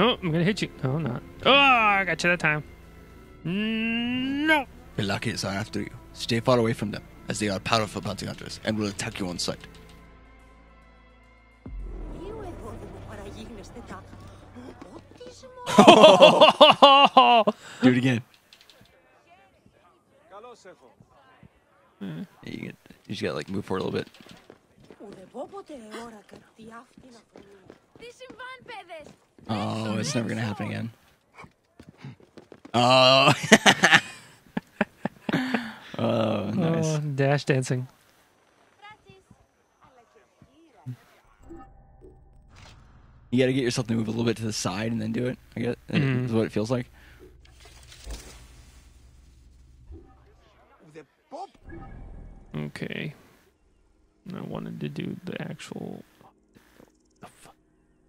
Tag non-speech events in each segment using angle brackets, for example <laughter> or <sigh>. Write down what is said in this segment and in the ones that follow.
Oh, I'm gonna hit you. No, I'm not. Oh, I got you that time. No. Phylakes are after you. Stay far away from them, as they are powerful bounty hunters and will attack you on sight. <laughs> Do it again. Hmm. Yeah, you, get, you just gotta like move forward a little bit. Oh, it's never gonna happen again. Oh. <laughs> oh, nice. Oh, dash dancing. You gotta get yourself to move a little bit to the side and then do it. I guess mm. is what it feels like. Okay. I wanted to do the actual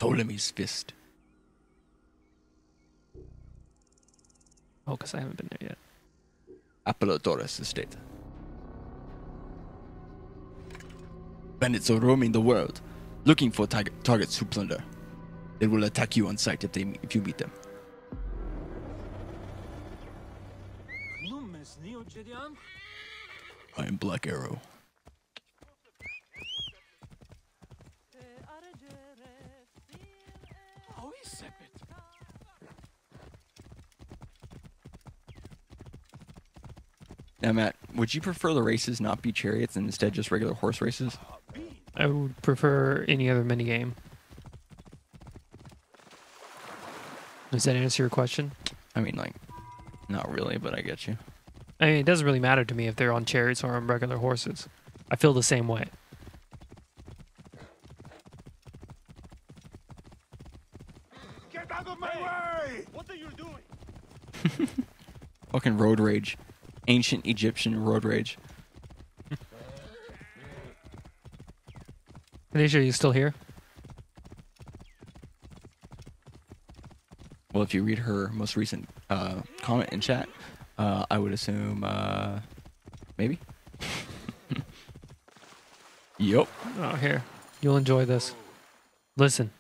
Ptolemy's fist. Oh, because I haven't been there yet. Apollodorus estate. Bandits are roaming the world, looking for target, targets to plunder. They will attack you on sight if they if you meet them. I am Black Arrow. Now, Matt, would you prefer the races not be chariots and instead just regular horse races? I would prefer any other minigame. Does that answer your question? I mean, like, not really, but I get you. I mean, it doesn't really matter to me if they're on chariots or on regular horses. I feel the same way. Get out of my way! What are you doing? <laughs> Fucking road rage. Ancient Egyptian road rage. Anisha, are you still here? Well, if you read her most recent uh, comment in chat, uh, I would assume uh, maybe. <laughs> yup. Oh, here. You'll enjoy this. Listen.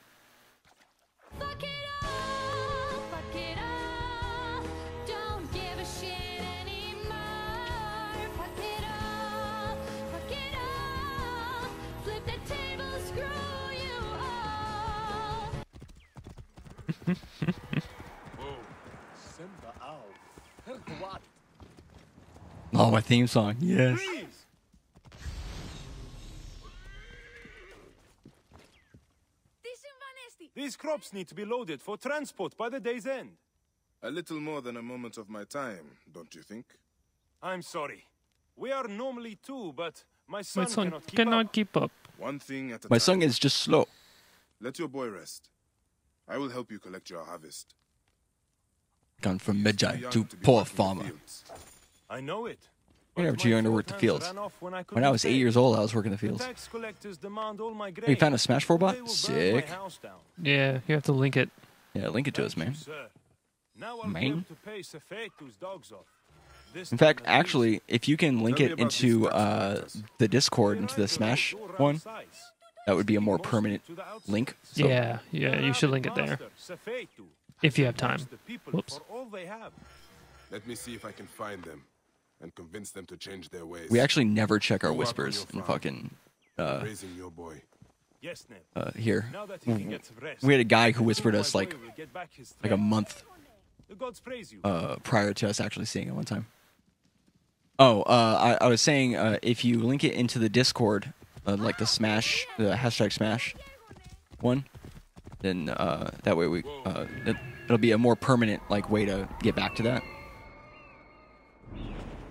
Oh, my theme song. Yes. Please. These crops need to be loaded for transport by the day's end. A little more than a moment of my time, don't you think? I'm sorry. We are normally two, but my son, my son cannot, keep, cannot up. keep, up. One thing at a my time. My son is just slow. Let your boy rest. I will help you collect your harvest. Gone from Medjay to, to poor farmer. Fields. I know it. You're never But too my young to work the fields. hands ran off When I, When I was eight years old, I was working the The fields. tax collectors demand all my grain. Hey, you found a Smash 4 bot? will burn my Sick. Yeah, you have to link it. Yeah, link it to us, man. you. Now Man. to pay dogs off. In fact, actually, if you can link it into uh, the Discord, into the Smash one, that would be a more permanent to the outside. link. So, Yeah, yeah, you should link it there. If you have time. loves Whoops. for all they have. Let me see if I can find them and convince them to change their ways. We actually never check our Go up on whispers your in fucking uh, raising your boy. Yes, Ned. uh, here. Now that he can get rest. We had a guy who whispered us like will get back his like a month The gods praise you. uh, prior to us actually seeing it one time. Oh, uh, I, I was saying uh, if you link it into the Discord, uh, like the Smash, the hashtag Smash one, then uh, that way we uh, it, it'll be a more permanent like way to get back to that.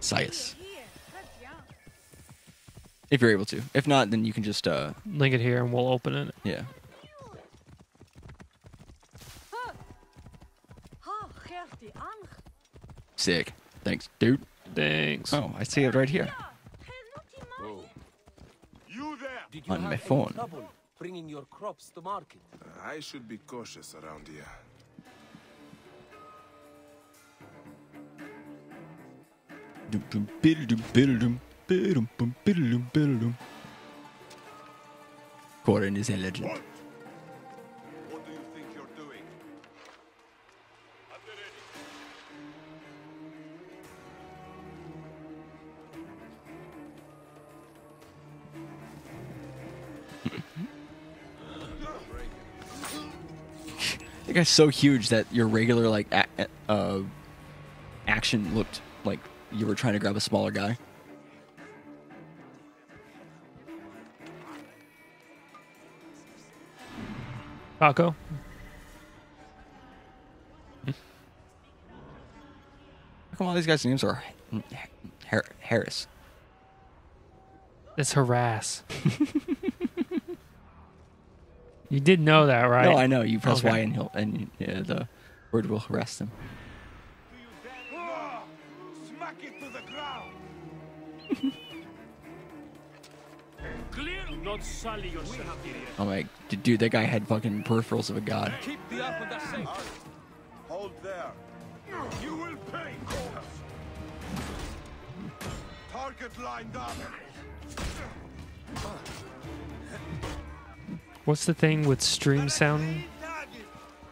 Sias, if you're able to. If not, then you can just uh, Link it here and we'll open it. yeah. Ha, Gertie, Ang. Sick. Thanks, dude. Thanks. Oh, I see it right here Oh, You there! Did you on have my phone. bringing your crops to market? I should be cautious around here. Corin is a legend. What? do you think you're doing? that guy's so huge that your regular like uh, action looked like you were trying to grab a smaller guy. Paco. How come all these guys' names are Har- Harris? It's harass. <laughs> you did know that, right? No, I know. You press Okay. Y and he'll and yeah, the word will harass them. Clear. Do not sully yourself, idiot. I'm like, dude, that guy had fucking peripherals of a god. Keep the Armada safe. Hold there. You will pay, Target lined up. What's the thing with stream sound?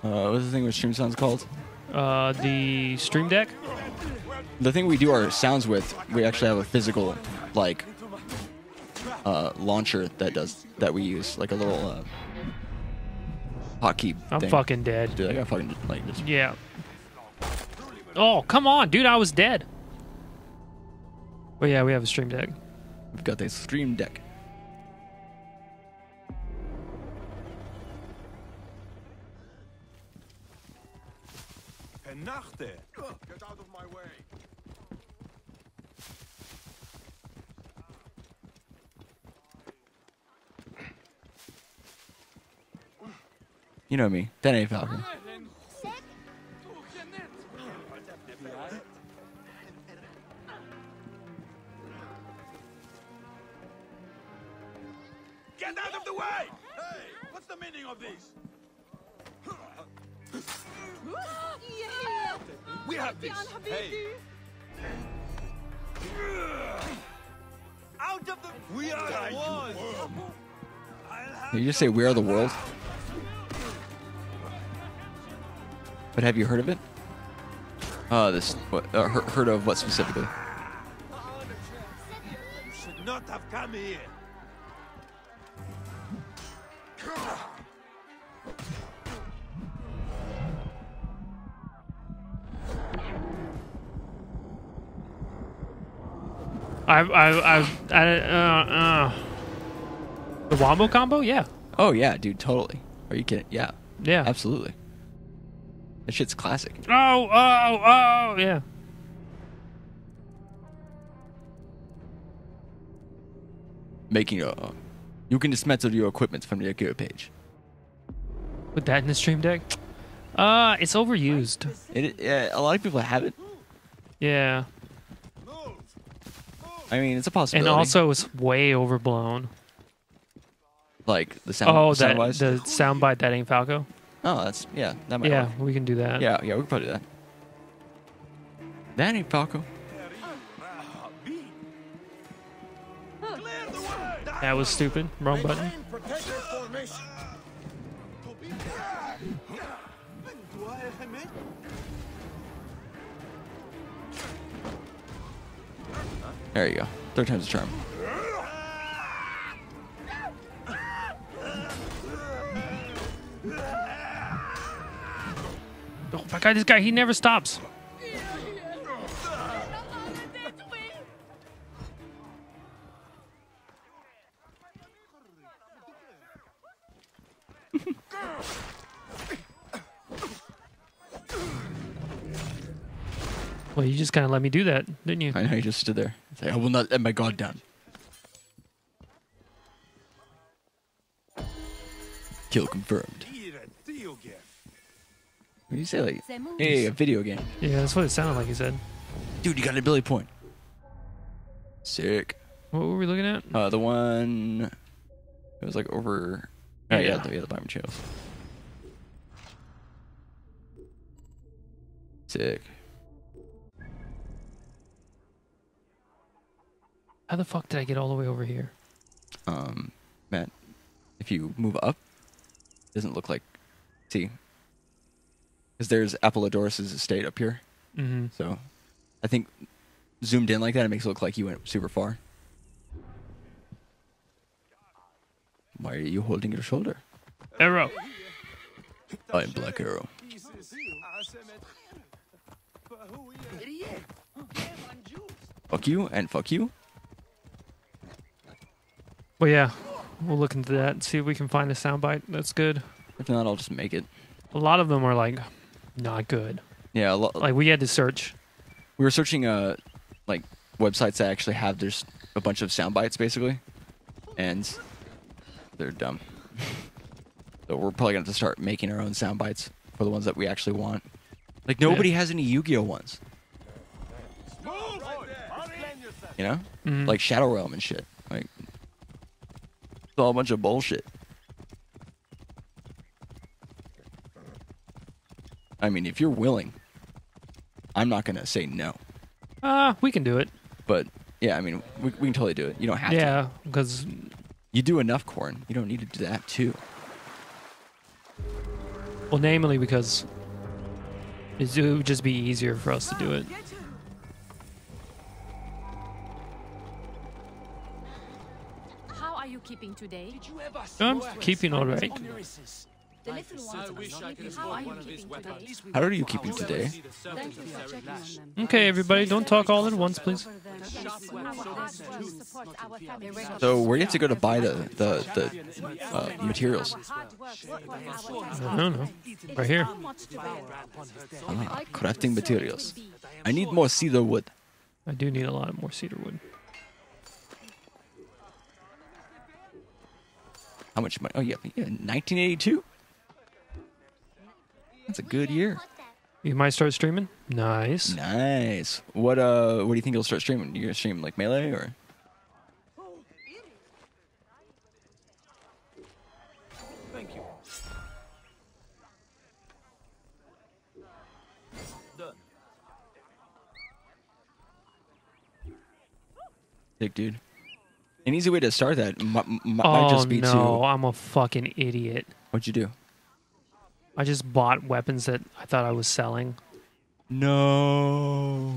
Uh, what's the thing with stream sounds called? Uh, the stream deck. The thing we do our sounds with, we actually have a physical like uh, launcher that does that we use, like a little uh, hotkey. I'm thing. fucking dead. Dude, I got fucking like just Yeah. Oh, come on, dude! I was dead. Well, yeah, we have a stream deck. we've got the stream deck. Penachte. Get out of my way. You know me. That ain't Falco. Get out of the way! Hey, what's the meaning of this? We have this. Hey. Out of the. We are the ones. Did you just say we are the world? But have you heard of it? Uh, this what? Uh, heard of what specifically? You should not have come here. I, I, I, I uh, uh. The wombo combo? Yeah, Oh yeah, dude, totally. Are you kidding? Yeah, yeah. absolutely. That shit's classic. Oh, oh, oh, yeah. Making a, you can dismantle your equipment from the gear page. Put that in the stream deck. Uh, it's overused. It, uh, a lot of people have it. Yeah, I mean, it's a possibility. and also it's way overblown. like the sound. Oh, that the soundbite that ain't Falco. Oh, that's yeah. That might Yeah, work. we can do that. Yeah, yeah, we can probably do that. That ain't Falco. Clear the way. that was stupid. Wrong button. There you go. Third time's a charm. Oh my god, this guy, he never stops. <laughs> well, you just kind of let me do that, didn't you? I know you just stood there. I will not let my guard down. Kill confirmed. What do you say? Like, hey, a video game. Yeah, that's what it sounded like he said. Dude, you got an ability point. Sick. What were we looking at? Uh, the one. It was like over. Oh, yeah, Yeah. the, yeah, the channels. Sick. How the fuck did I get all the way over here? Um, Matt, if you move up, it doesn't look like. See, because there's Apollodorus's estate up here. Mm-hmm. So, I think zoomed in like that, it makes it look like you went super far. Why are you holding your shoulder? Arrow. I'm Black Arrow. Fuck you and fuck you. But yeah, we'll look into that and see if we can find a soundbite that's good. If not, I'll just make it. A lot of them are like not good. Yeah, Like we had to search. we were searching uh like websites that actually have there's a bunch of sound bites basically, and they're dumb. <laughs> so we're probably gonna have to start making our own sound bites for the ones that we actually want. Like nobody has any Yu-Gi-Oh ones, you know, Mhm. like Shadow Realm and shit. Like it's all a bunch of bullshit. I mean, if you're willing, I'm not gonna say no. Ah, we can do it. But yeah, I mean, we, we can totally do it. You don't have to. Yeah, because You do enough corn. You don't need to do that too. well, namely because it would just be easier for us to do it. How are you keeping today? I'm keeping all right. The little ones are not. How are you keeping today? How are you keeping today? Thank you for checking on them. Okay, everybody, don't talk all at once, please. Our hard work supports our family. So where do you have to go to buy the the, the uh, materials? I don't know. Right here. Ah, crafting materials. I need more cedar wood. I do need a lot more cedar wood. How much money? Oh yeah, yeah 1982. That's a good year. You might start streaming. Nice. Nice. What uh? What do you think you'll start streaming? You gonna stream like melee or? Thank you. Done. Sick, dude. An easy way to start that m- m- might Oh just be no, to I'm a fucking idiot. what'd you do? I just bought weapons that I thought I was selling. No.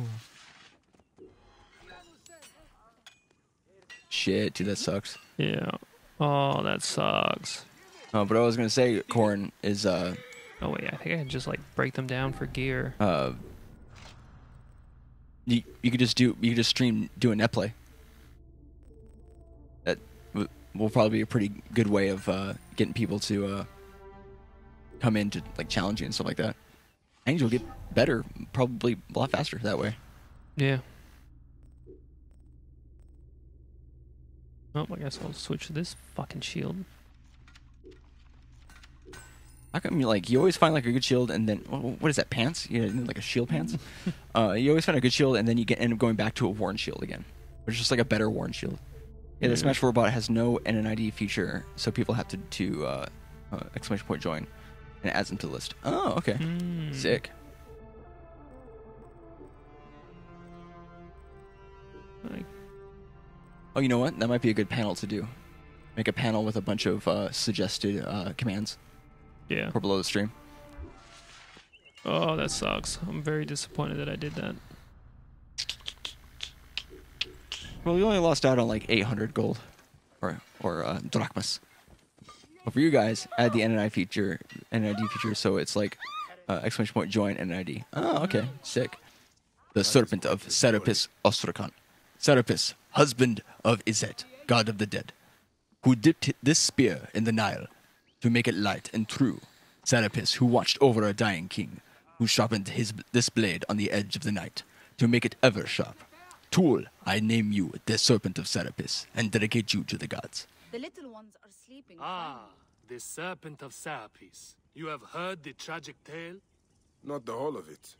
Shit, dude, that sucks. Yeah. Oh, that sucks. Uh, but I was gonna say, corn is uh Oh wait, I think I can just like break them down for gear. uh. You you could just do you could just stream do a net play. That w- will probably be a pretty good way of uh, getting people to uh, come in to like challenge you and stuff like that. And you'll get better, probably a lot faster that way. Yeah. Oh, I guess I'll switch to this fucking shield. How come you like you always find like a good shield and then what is that pants? You know, like a shield pants. <laughs> uh, you always find a good shield and then you get end up going back to a worn shield again, which is just like a better worn shield. Yeah, the Yeah. Smash Robot has no NNID feature, so people have to to uh, uh, exclamation point join, and it adds them to the list. Oh, okay, Hmm. sick. Like, Oh, you know what? That might be a good panel to do. Make a panel with a bunch of uh, suggested uh, commands yeah. for below the stream. Oh, that sucks. I'm very disappointed that I did that. Well, you only lost out on like 800 gold, or or uh, drachmas. For you guys, add the NNI feature, NNID feature, so it's like uh, exclamation point join NNID. Oh, okay, sick. The serpent of Serapis Ostrakhan, Serapis, husband of Izet, god of the dead, who dipped this spear in the Nile to make it light and true. Serapis, who watched over a dying king, who sharpened his this blade on the edge of the night to make it ever sharp. Tool, I name you the Serpent of Serapis and dedicate you to the gods. The little ones are sleeping. Ah, the Serpent of Serapis. You have heard the tragic tale? Not the whole of it.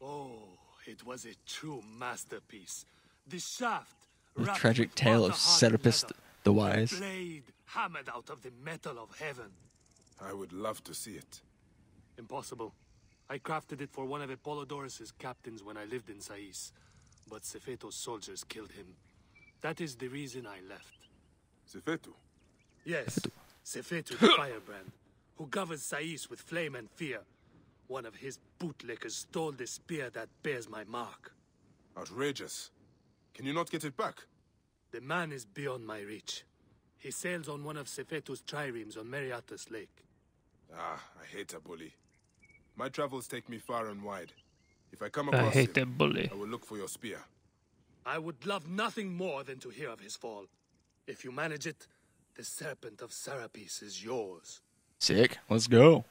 Oh, it was a true masterpiece. The shaft. The wrapped tragic with tale of Serapis leather. the Wise. Blade hammered out of the metal of heaven. I would love to see it. Impossible. I crafted it for one of Apollodorus's captains when I lived in Sais, but Cepheto's soldiers killed him. That is the reason I left. Sefetu. Yes, Cepheto <laughs> the firebrand, who governs Sais with flame and fear. One of his bootlickers stole the spear that bears my mark. Outrageous. Can you not get it back? The man is beyond my reach. He sails on one of Cepheto's triremes on Mareotis Lake. Ah, I hate a bully. My travels take me far and wide. If I come across I across hate him, that bully. I will look for your spear. I would love nothing more than to hear of his fall. If you manage it, the Serpent of Serapis is yours. Sick. Let's go.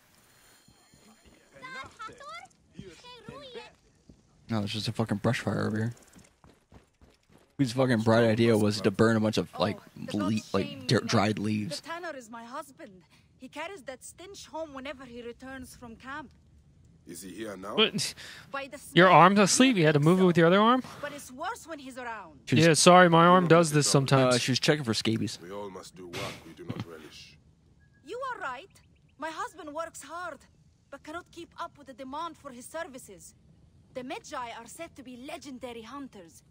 No, it's just a fucking brush fire over here. Whose fucking bright idea was to burn a bunch of like oh, The like shame dirt, dried leaves? The tanner is my husband. He carries that stench home whenever he returns from camp. Is he here now? What? By the Your arm's asleep. You had to move it with your other arm. But it's worse when he's around. She Yeah, sorry, my arm does this sometimes. uh, she was checking for scabies. We all must do work we do not relish. You are right. My husband works hard, but cannot keep up with the demand for his services. The Medjay are said to be legendary hunters.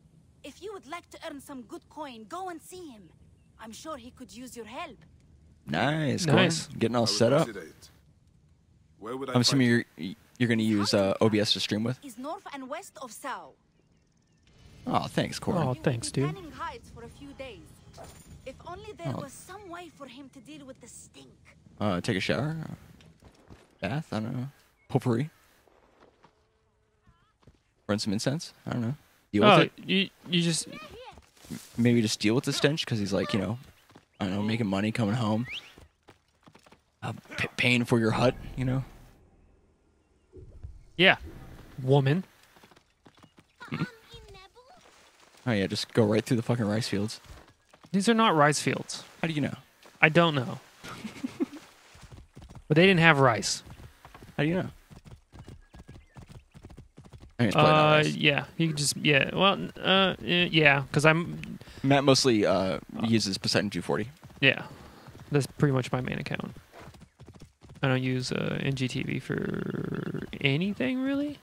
If you would like to earn some good coin, go and see him. I'm sure he could use your help. Nice, cool. Nice. Getting all set up. Where would I I'm assuming find you're you're gonna use uh, OBS to stream with. Is north and west of Sao. Oh, thanks, Corey. Oh, thanks, dude. for a few days. If only there Oh. was some way for him to deal with the stink. Uh, take a shower, bath. I don't know. Potpourri. Burn some incense. I don't know. Deal with Oh, it. you you just Maybe just deal with the stench because he's like you know, I don't know, making money coming home. Uh, p- paying for your hut, you know. Yeah, woman. Oh yeah, just go right through the fucking rice fields. These are not rice fields. How do you know? I don't know. but they didn't have rice. How do you know? I mean, it's probably not Uh, rice. yeah, you could just yeah. Well, uh, yeah, because I'm Matt mostly uh, uses Poseidon 240. yeah. That's pretty much my main account. I don't use uh, NGTV for anything really.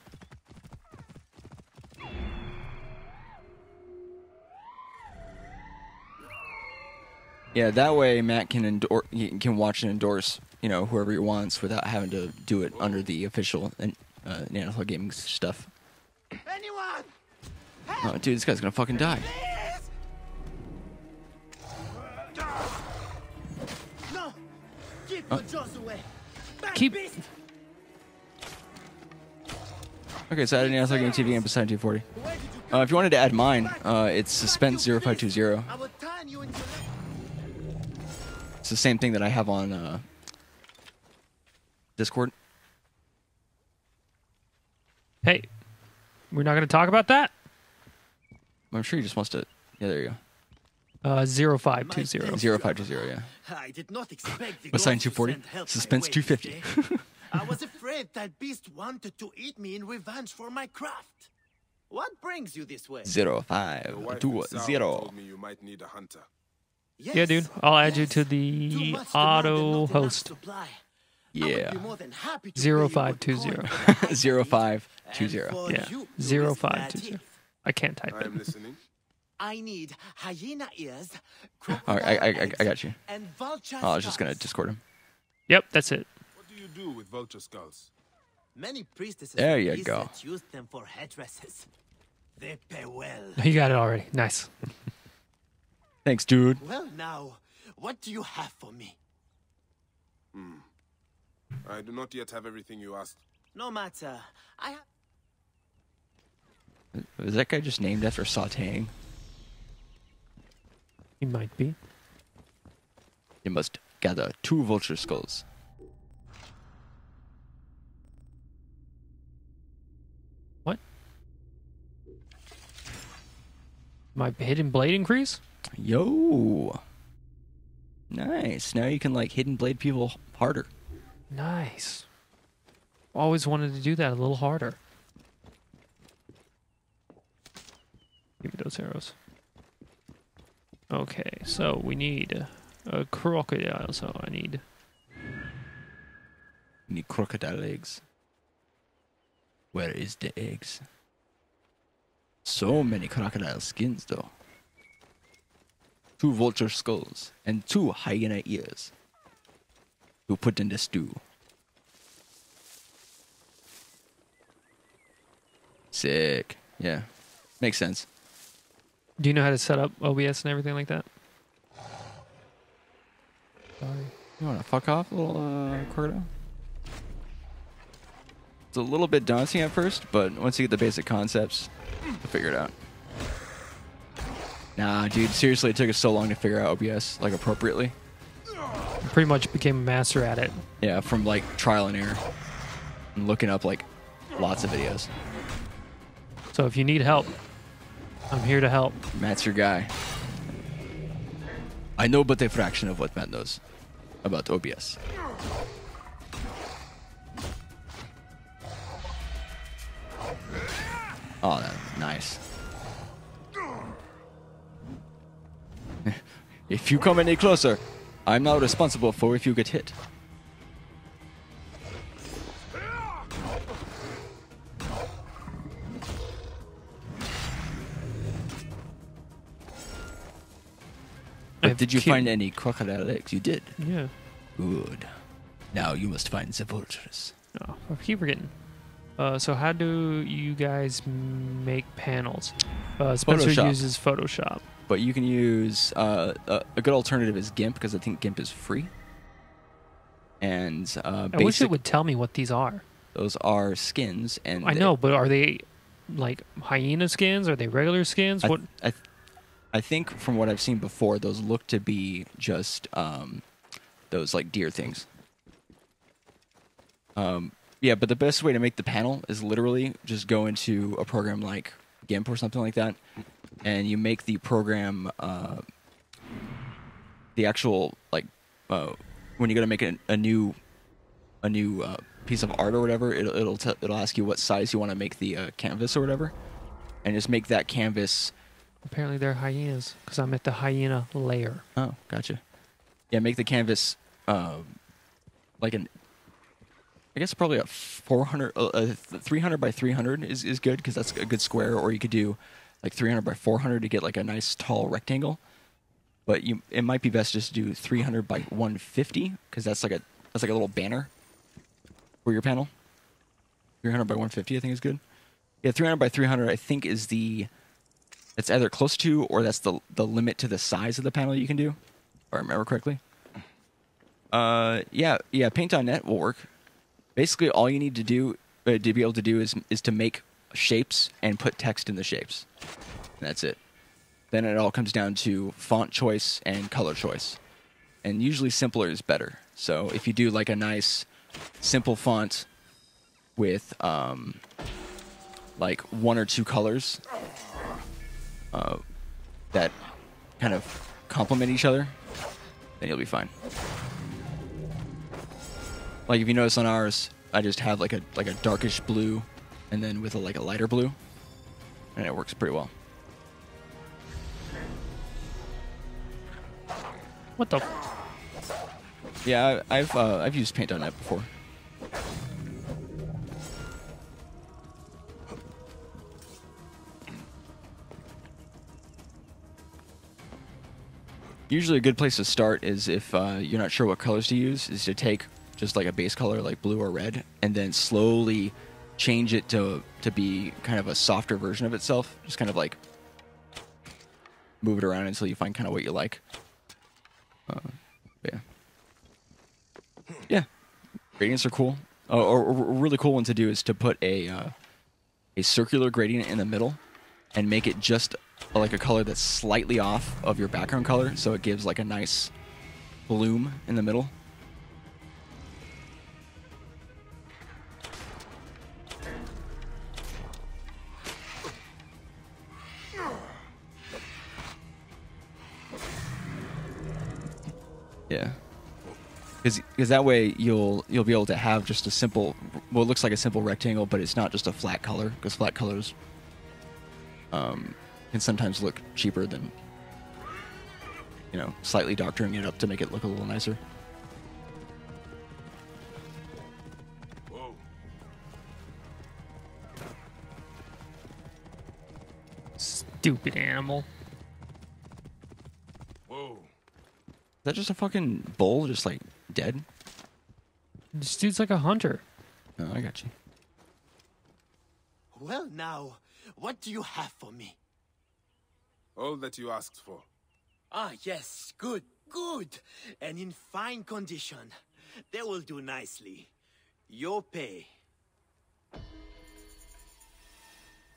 Yeah, that way Matt can endorse, he can watch and endorse, you know, whoever he wants without having to do it under the official uh, Neanderthal Gaming stuff. Anyone! Oh, dude, this guy's gonna fucking die. Keep- Okay, so add Neanderthal Gaming TV and Poseidon 240. Where did you come Uh, if you wanted to add mine, uh, it's Suspense 0520. I will turn you into It's the same thing that I have on uh, Discord. Hey, we're not going to talk about that. I'm sure he just wants to. Yeah, there you zero five two go. Uh, zero. 0520, yeah. I did not expect the Poseidon gods to 240, send help my Suspense way 250. today. I was afraid that beast wanted to eat me in revenge for my craft. What brings you this way? Zero Your five wife two in Sao zero. told me you might need a hunter. Yes, Yeah, dude. I'll add you yes. to Too the much demand and auto not enough host. supply. I would Yeah. be more than happy to Zero pay you five good two coin zero. for the hide Zero I eat, five two and zero. for Yeah, you to zero risk five my two zero. teeth. I can't type I it. <laughs> am listening. I need hyena ears, All right, I, I, I, I got you. And vulture Oh, I was just gonna skulls. Discord him. Yep, that's it. What do you do with vulture skulls? Many priestesses There you go. use them for headdresses. They pay well. <laughs> You got it already. Nice. <laughs> Thanks, dude. well, now, what do you have for me? Hmm. I do not yet have everything you asked. No matter. I have. Is that guy just named after sautéing? He might be. You must gather two vulture skulls. What? My hidden blade increase? Yo. Nice. Now you can like hidden blade people harder. Nice. Always wanted to do that a little harder. Give me those arrows. Okay, so we need a crocodile. So I need need crocodile eggs. Where is the eggs? So many crocodile skins though. Two vulture skulls and two hyena ears. To put in the stew. Sick. Yeah. Makes sense. Do you know how to set up OBS and everything like that? Sorry. You wanna fuck off, little uh, crocodile? It's a little bit daunting at first, but once you get the basic concepts, you'll figure it out. Nah, dude, seriously, it took us so long to figure out OBS like appropriately. Pretty much became a master at it. Yeah, from like trial and error and looking up like lots of videos. So if you need help, I'm here to help. Matt's your guy. I know but a fraction of what Matt knows about OBS. Oh, that, nice. <laughs> if you come any closer, I'm now responsible for if you get hit. I've did you ki- find any crocodile eggs? You did. Yeah. Good. Now you must find the vultures. Oh, I keep forgetting. Uh, so how do you guys make panels? Uh, Spencer Photoshop. uses Photoshop. But you can use uh, a, a good alternative is GIMP because I think GIMP is free. And uh, I wish it would tell me what these are. those are skins, and I know, but are they like hyena skins? Are they regular skins? I, what? I, I think from what I've seen before, those look to be just um, those like deer things. Um, yeah, but the best way to make the panel is literally just go into a program like GIMP or something like that, and you make the program uh, the actual like uh, when you go to make a, a new a new uh, piece of art or whatever, it'll it'll, it'll ask you what size you want to make the uh, canvas or whatever, and just make that canvas Apparently they're hyenas because I'm at the hyena layer. Oh, gotcha. Yeah, make the canvas um, like an. I guess probably a 400, uh, uh, 300 by 300 is, is good because that's a good square. Or you could do like 300 by 400 to get like a nice tall rectangle. But you, it might be best just to do 300 by 150 because that's like a that's like a little banner for your panel. 300 by 150, I think is good. Yeah, 300 by 300, I think is the it's either close to or that's the the limit to the size of the panel you can do, if I remember correctly. Uh, yeah, yeah. Paint.net will work. Basically, all you need to do uh, to be able to do is is to make shapes and put text in the shapes. And that's it. Then it all comes down to font choice and color choice, and usually simpler is better. So if you do like a nice simple font with um, like one or two colors, uh, that kind of complement each other, then you'll be fine. Like if you notice on ours, I just have like a like a darkish blue, and then with a like a lighter blue, and it works pretty well. What the? Yeah, I've uh, I've used Paint.net before. Usually, a good place to start is if uh, you're not sure what colors to use, is to take just like a base color like blue or red, and then slowly change it to to be kind of a softer version of itself. Just kind of like move it around until you find kind of what you like. Uh, yeah. Yeah, gradients are cool. Uh, or, or a really cool one to do is to put a uh, a circular gradient in the middle and make it just like a color that's slightly off of your background color, so it gives like a nice bloom in the middle. Yeah because that way you'll you'll be able to have just a simple what looks like a simple rectangle but it's not just a flat color because flat colors um, can sometimes look cheaper than you know slightly doctoring it up to make it look a little nicer Whoa. stupid animal. Whoa. is that just a fucking bull just like dead This dude's like a hunter. oh i got you Well, now, what do you have for me? All that you asked for. Ah, yes, good, good. And in fine condition. They will do nicely. Your pay.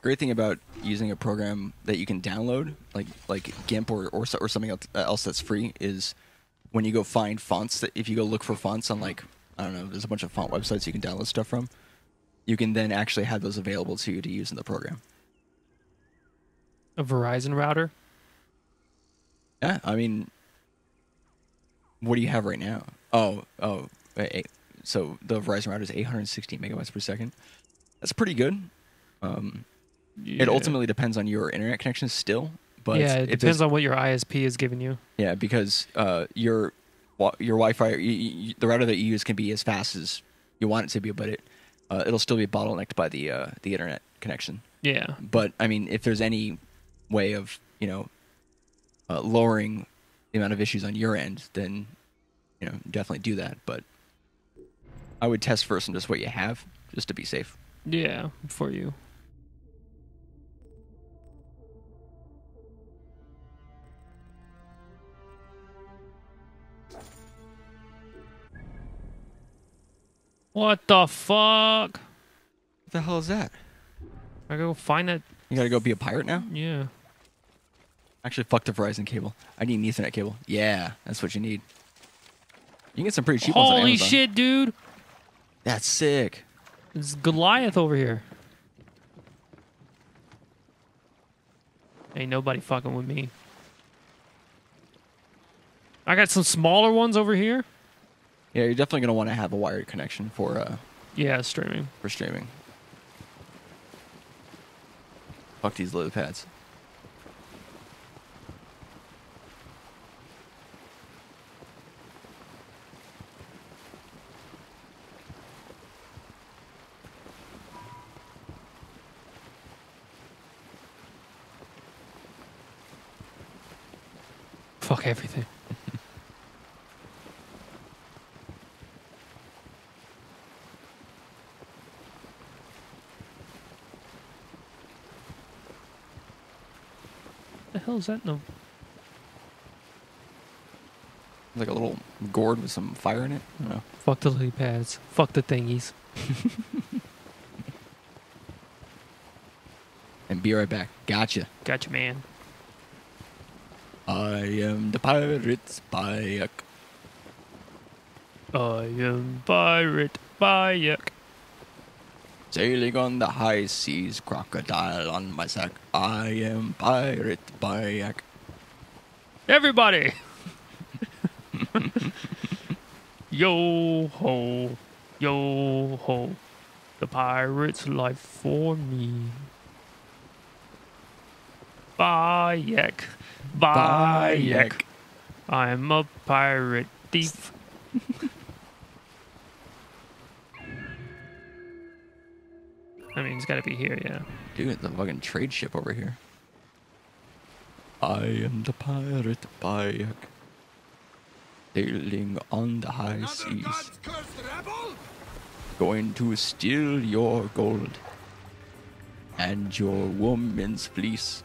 great thing about using a program that you can download, like like GIMP or or, or something else, uh, else that's free, is when you go find fonts. That if you go look for fonts on like I don't know, there's a bunch of font websites you can download stuff from. You can then actually have those available to you to use in the program. A Verizon router. Yeah, I mean, what do you have right now? Oh, oh, so the Verizon router is 860 megabytes per second. That's pretty good. Um, It ultimately depends on your internet connection still, but yeah, it if depends on what your ISP is giving you. Yeah, because uh, your wa- your Wi-Fi, you, you, the router that you use can be as fast as you want it to be, but it uh, it'll still be bottlenecked by the uh, the internet connection. Yeah. But I mean, if there's any way of you know uh, lowering the amount of issues on your end, then you know definitely do that. But I would test first on just what you have, just to be safe. Yeah, for you. What the fuck? What the hell is that? I gotta go find that. You gotta go be a pirate now? Yeah. Actually, fuck the Verizon cable. I need an Ethernet cable. Yeah, that's what you need. You can get some pretty cheap ones Holy shit, dude! That's sick. It's Goliath over here. Ain't nobody fucking with me. I got some smaller ones over here. Yeah, you're definitely gonna want to have a wired connection for uh Yeah, streaming. for streaming. Fuck these lily pads. Fuck everything. the hell is that? No. Like a little gourd with some fire in it. I don't know. Fuck the lily pads. Fuck the thingies. <laughs> And be right back. Gotcha. Gotcha, man. I am the pirate Bayek. I am pirate Bayek. Sailing on the high seas, crocodile on my sack. I am pirate Bayek. Everybody! <laughs> yo ho, yo ho. The pirate's life for me. Bayek, Bayek. I'm a pirate thief. <laughs> I mean, it's gotta be here, yeah. Dude, the fucking trade ship over here. I am the pirate Bayek. Sailing on the high seas. Going to steal your gold. And your woman's fleece.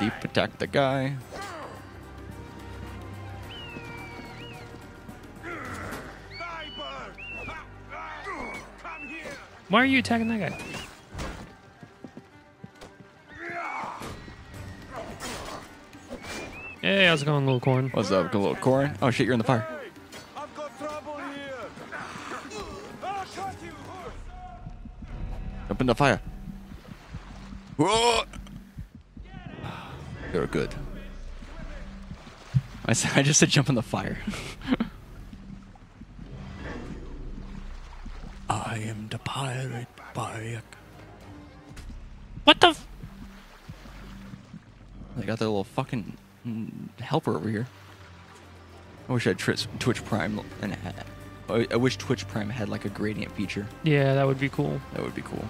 Deep attack the guy. Why are you attacking that guy? Hey, how's it going, little corn? What's up, good little corn? Oh shit, you're in the fire. I've got trouble here. I'll cut you. Jump in the fire. Whoa! You're good. I, said, I just said jump in the fire. I am the pirate Bayek. What the? F- They got their little fucking helper over here. I wish I had Twitch, Twitch Prime and had. I I wish Twitch Prime had like a gradient feature. yeah, that would be cool. That would be cool.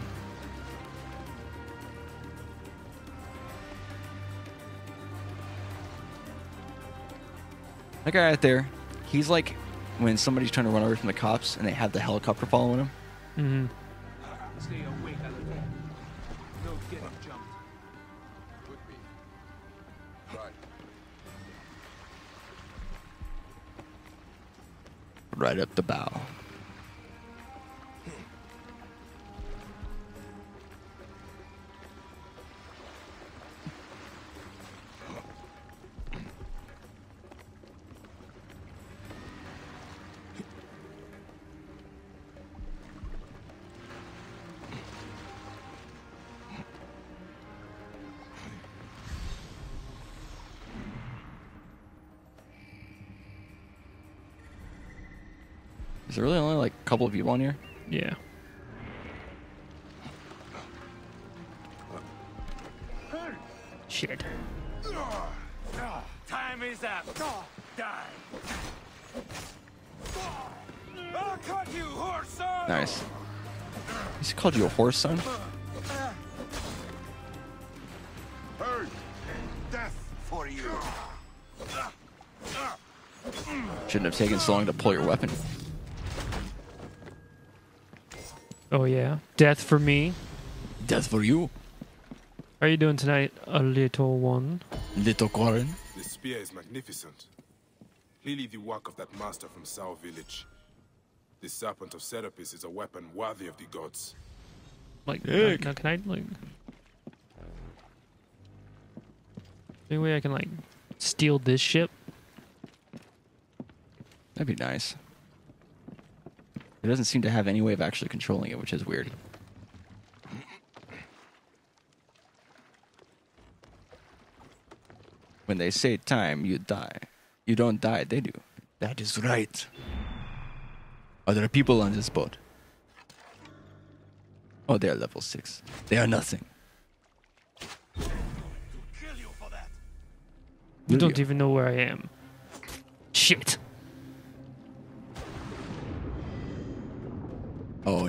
That guy out there, he's like when somebody's trying to run away from the cops and they have the helicopter following him. Mm-hmm. Stay awake, No getting jumped. Could be. Right. right up the bow. Is there really only like a couple of people on here? Yeah. Shit. Time is up. Die. I'll cut you, horse son! Nice. He's called you a horse, son? Hurry! Death for you! Shouldn't have taken so long to pull your weapon. Oh yeah. Death for me. Death for you, How are you doing tonight, a little one? little Corin. The spear is magnificent. Clearly the work of that master from Sao Village. The Serpent of Serapis is a weapon worthy of the gods. Like, Dick. now, can I like? Any way I can like steal this ship? That'd be nice. It doesn't seem to have any way of actually controlling it, which is weird. When they say time, you die. You don't die, they do. That is right. Are there people on this boat? Oh, they are level 6. They are nothing. Kill you for that! You don't even know where I am.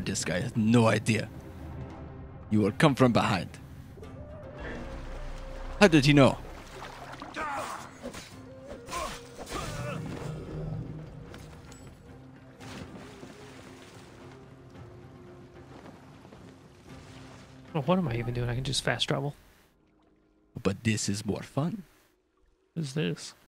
This guy has no idea. You will come from behind. How did he know? Oh, what am I even doing? I can just fast travel. But this is more fun. What is this?